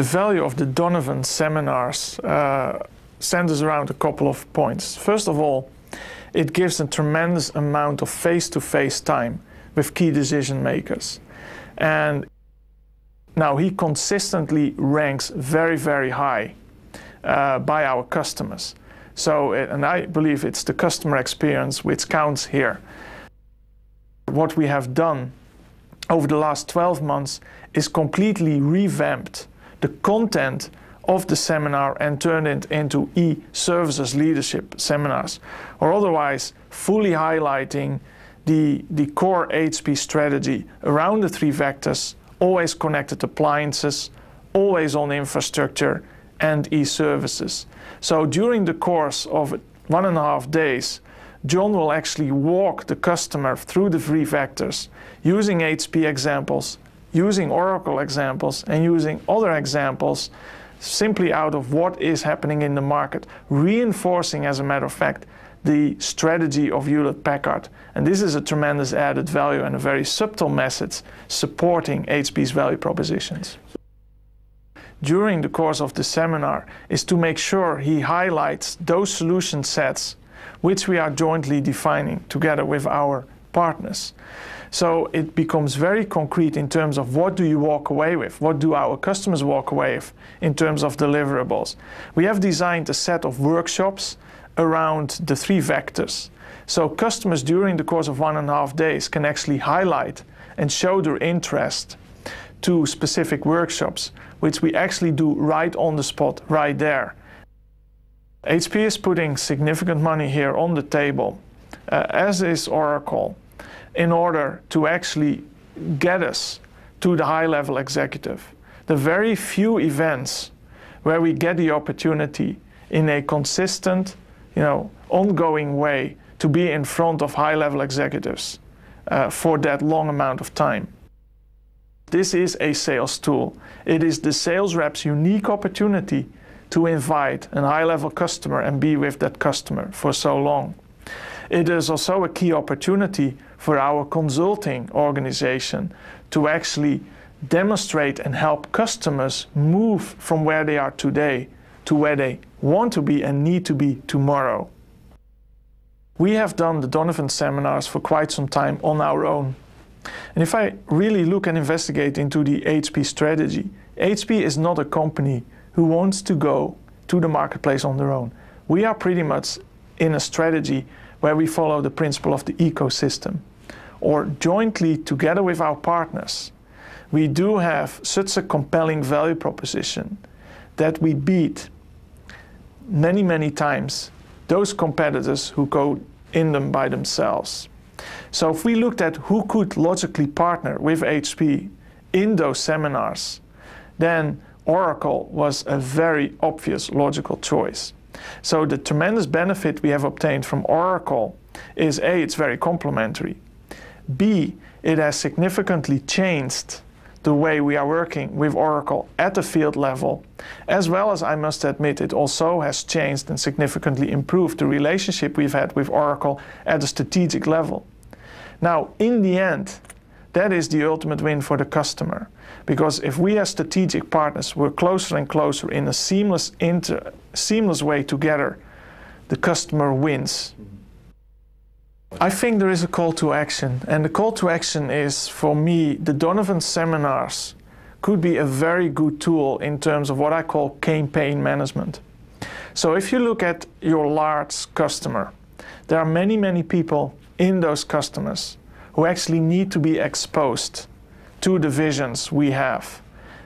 The value of the Donovan seminars uh, centers around a couple of points. First of all, it gives a tremendous amount of face to face time with key decision makers. And now he consistently ranks very, very high uh, by our customers. So, and I believe it's the customer experience which counts here. What we have done over the last 12 months is completely revamped the content of the seminar and turn it into e-services leadership seminars, or otherwise fully highlighting the, the core HP strategy around the three vectors, always connected appliances, always on infrastructure, and e-services. So during the course of one and a half days, John will actually walk the customer through the three vectors using HP examples, using Oracle examples, and using other examples simply out of what is happening in the market, reinforcing, as a matter of fact, the strategy of Hewlett Packard. And this is a tremendous added value and a very subtle message supporting HP's value propositions. During the course of the seminar is to make sure he highlights those solution sets which we are jointly defining together with our partners. So it becomes very concrete in terms of what do you walk away with? What do our customers walk away with in terms of deliverables? We have designed a set of workshops around the three vectors. So customers during the course of one and a half days can actually highlight and show their interest to specific workshops, which we actually do right on the spot, right there. HP is putting significant money here on the table, as is Oracle in order to actually get us to the high level executive. The very few events where we get the opportunity in a consistent, you know, ongoing way to be in front of high level executives uh, for that long amount of time. This is a sales tool. It is the sales rep's unique opportunity to invite a high level customer and be with that customer for so long. It is also a key opportunity for our consulting organization to actually demonstrate and help customers move from where they are today to where they want to be and need to be tomorrow. We have done the Donovan seminars for quite some time on our own. And if I really look and investigate into the HP strategy, HP is not a company who wants to go to the marketplace on their own. We are pretty much in a strategy where we follow the principle of the ecosystem. Or jointly, together with our partners, we do have such a compelling value proposition that we beat many, many times those competitors who go in them by themselves. So if we looked at who could logically partner with HP in those seminars, then Oracle was a very obvious logical choice. So the tremendous benefit we have obtained from Oracle is A, it's very complementary. B, it has significantly changed the way we are working with Oracle at the field level, as well as I must admit it also has changed and significantly improved the relationship we've had with Oracle at a strategic level. Now, in the end, that is the ultimate win for the customer. Because if we as strategic partners work closer and closer in a seamless, inter, seamless way together, the customer wins. I think there is a call to action, and the call to action is for me the Donovan seminars could be a very good tool in terms of what I call campaign management. So if you look at your large customer, there are many, many people in those customers who actually need to be exposed to the visions we have.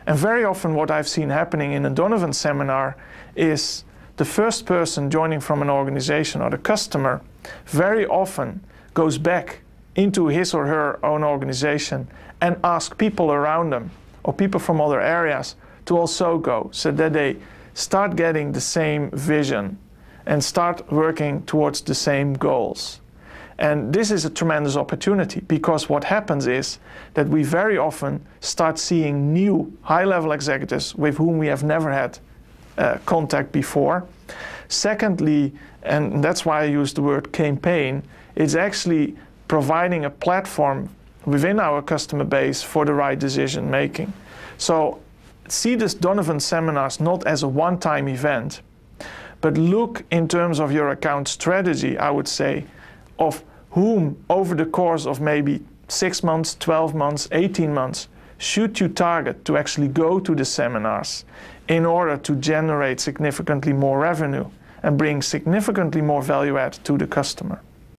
And very often, what I've seen happening in a Donovan seminar is the first person joining from an organization or the customer very often goes back into his or her own organization and ask people around them or people from other areas to also go so that they start getting the same vision and start working towards the same goals. And this is a tremendous opportunity because what happens is that we very often start seeing new high level executives with whom we have never had uh, contact before. Secondly, and that's why I use the word campaign, it's actually providing a platform within our customer base for the right decision making. So see this Donovan seminars not as a one time event, but look in terms of your account strategy, I would say, of whom over the course of maybe six months, 12 months, 18 months should you target to actually go to the seminars in order to generate significantly more revenue and bring significantly more value add to the customer.